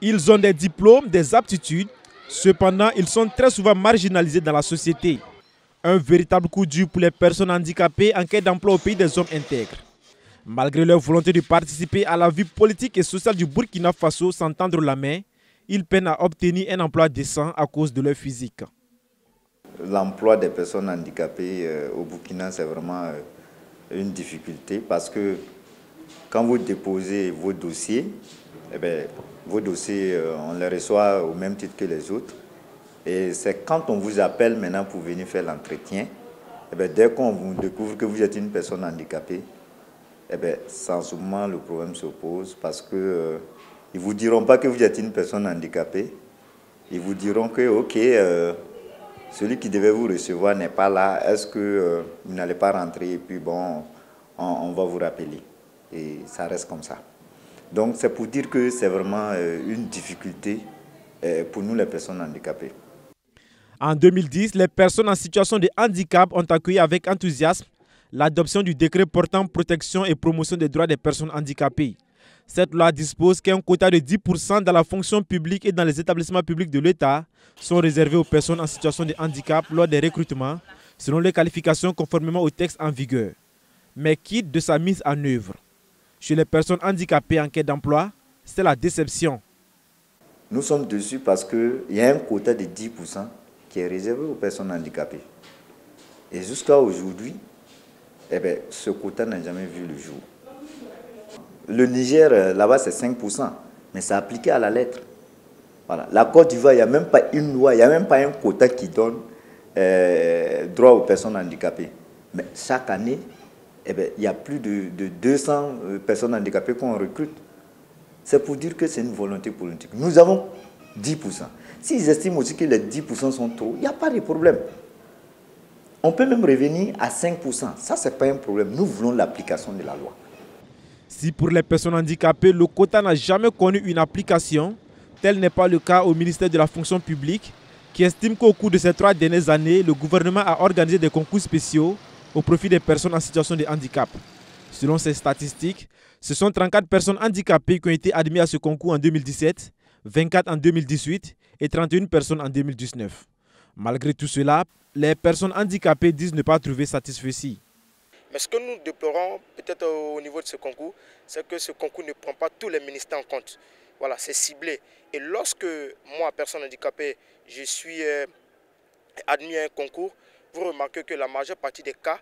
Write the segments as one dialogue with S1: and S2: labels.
S1: Ils ont des diplômes, des aptitudes, cependant ils sont très souvent marginalisés dans la société. Un véritable coup dur pour les personnes handicapées en quête d'emploi au pays des hommes intègres. Malgré leur volonté de participer à la vie politique et sociale du Burkina Faso sans tendre la main, ils peinent à obtenir un emploi décent à cause de leur physique.
S2: L'emploi des personnes handicapées euh, au Burkina, c'est vraiment euh, une difficulté parce que quand vous déposez vos dossiers, eh bien, vos dossiers, euh, on les reçoit au même titre que les autres. Et c'est quand on vous appelle maintenant pour venir faire l'entretien, eh dès qu'on vous découvre que vous êtes une personne handicapée, eh bien, sans moment le problème se pose parce que euh, ils vous diront pas que vous êtes une personne handicapée. Ils vous diront que, OK, euh, celui qui devait vous recevoir n'est pas là. Est-ce que vous n'allez pas rentrer? Et puis, bon, on va vous rappeler. Et ça reste comme ça. Donc c'est pour dire que c'est vraiment euh, une difficulté euh, pour nous les personnes handicapées.
S1: En 2010, les personnes en situation de handicap ont accueilli avec enthousiasme l'adoption du décret portant protection et promotion des droits des personnes handicapées. Cette loi dispose qu'un quota de 10% dans la fonction publique et dans les établissements publics de l'État sont réservés aux personnes en situation de handicap lors des recrutements, selon les qualifications conformément au texte en vigueur. Mais quitte de sa mise en œuvre? Chez les personnes handicapées en quête d'emploi, c'est la déception.
S2: Nous sommes dessus parce qu'il y a un quota de 10% qui est réservé aux personnes handicapées. Et jusqu'à aujourd'hui, eh bien, ce quota n'a jamais vu le jour. Le Niger, euh, là-bas, c'est 5%, mais c'est appliqué à la lettre. La Côte d'Ivoire, il n'y a même pas une loi, il n'y a même pas un quota qui donne euh, droit aux personnes handicapées. Mais chaque année, eh bien, il y a plus de, 200 euh, personnes handicapées qu'on recrute. C'est pour dire que c'est une volonté politique. Nous avons 10%. S'ils estiment aussi que les 10% sont trop, il n'y a pas de problème. On peut même revenir à 5%. Ça, ce n'est pas un problème. Nous voulons l'application de la loi.
S1: Si pour les personnes handicapées, le quota n'a jamais connu une application, tel n'est pas le cas au ministère de la fonction publique, qui estime qu'au cours de ces trois dernières années, le gouvernement a organisé des concours spéciaux au profit des personnes en situation de handicap. Selon ces statistiques, ce sont 34 personnes handicapées qui ont été admises à ce concours en 2017, 24 en 2018 et 31 personnes en 2019. Malgré tout cela, les personnes handicapées disent ne pas trouver satisfait.
S3: Mais ce que nous déplorons peut-être au niveau de ce concours, c'est que ce concours ne prend pas tous les ministères en compte. Voilà, c'est ciblé. Et lorsque moi, personne handicapée, je suis euh, admis à un concours, vous remarquez que la majeure partie des cas,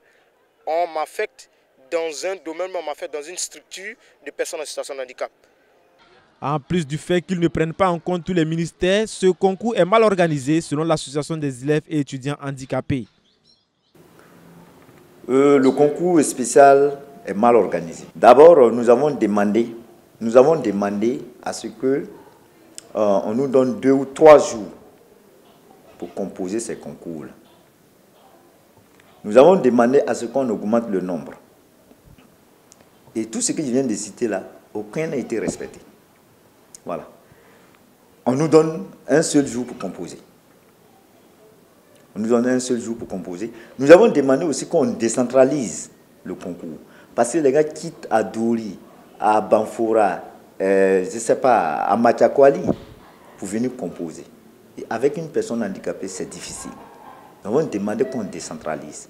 S3: on m'affecte dans un domaine, on m'affecte dans une structure de personnes en situation de handicap.
S1: En plus du fait qu'ils ne prennent pas en compte tous les ministères, ce concours est mal organisé selon l'association des élèves et étudiants handicapés.
S2: Euh, le concours spécial est mal organisé. D'abord, nous avons demandé, nous avons demandé à ce que euh, on nous donne deux ou trois jours pour composer ces concours-là. Nous avons demandé à ce qu'on augmente le nombre. Et tout ce que je viens de citer là, aucun n'a été respecté. Voilà. On nous donne un seul jour pour composer. On nous donne un seul jour pour composer. Nous avons demandé aussi qu'on décentralise le concours. Parce que les gars quittent à Douri, à Banfora, euh, je ne sais pas, à Machakwali, pour venir composer. Et avec une personne handicapée, c'est difficile. Nous avons demandé qu'on décentralise.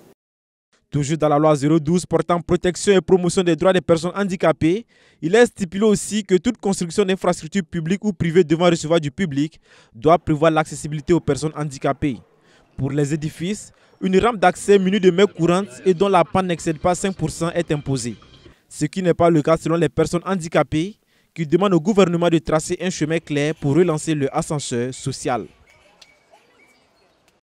S1: Toujours dans la loi 012 portant protection et promotion des droits des personnes handicapées, il est stipulé aussi que toute construction d'infrastructures publiques ou privées devant recevoir du public doit prévoir l'accessibilité aux personnes handicapées. Pour les édifices, une rampe d'accès munie de mains courantes et dont la panne n'excède pas 5% est imposée. Ce qui n'est pas le cas selon les personnes handicapées qui demandent au gouvernement de tracer un chemin clair pour relancer le ascenseur social.